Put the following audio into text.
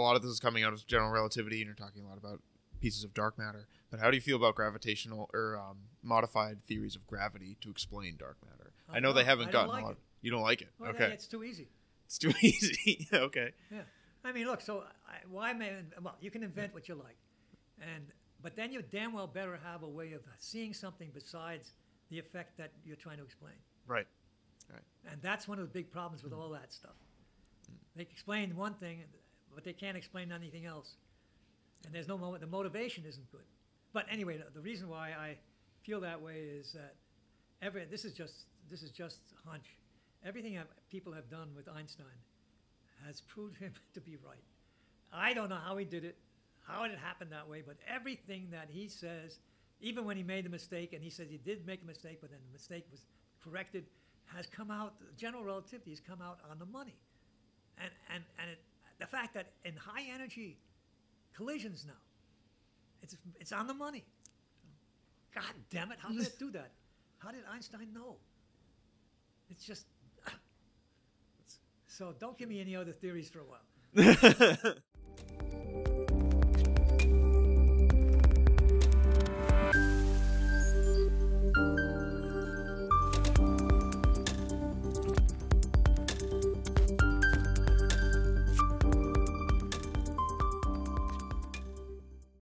lot of this is coming out of general relativity, and you're talking a lot about pieces of dark matter. But how do you feel about gravitational or um, modified theories of gravity to explain dark matter? I, I know they haven't gotten like a lot. it. You don't like it? Well, okay, it's too easy. it's too easy. okay. Yeah, I mean, look. So I, why may well you can invent what you like, and but then you damn well better have a way of seeing something besides the effect that you're trying to explain. Right. And that's one of the big problems with all that stuff. They explain one thing, but they can't explain anything else. And there's no mo- the motivation isn't good. But anyway, the, reason why I feel that way is that every this is just this is just hunch. Everything I've- people have done with Einstein has proved him to be right. I don't know how he did it, how it happened that way, but everything that he says, even when he made the mistake, and he says he did make a mistake, but then the mistake was corrected, has come out. General relativity has come out on the money, and and and it, fact that in high energy collisions now, it's it's on the money. God damn it! How did it do that? How did Einstein know? It's just. So don't give me any other theories for a while.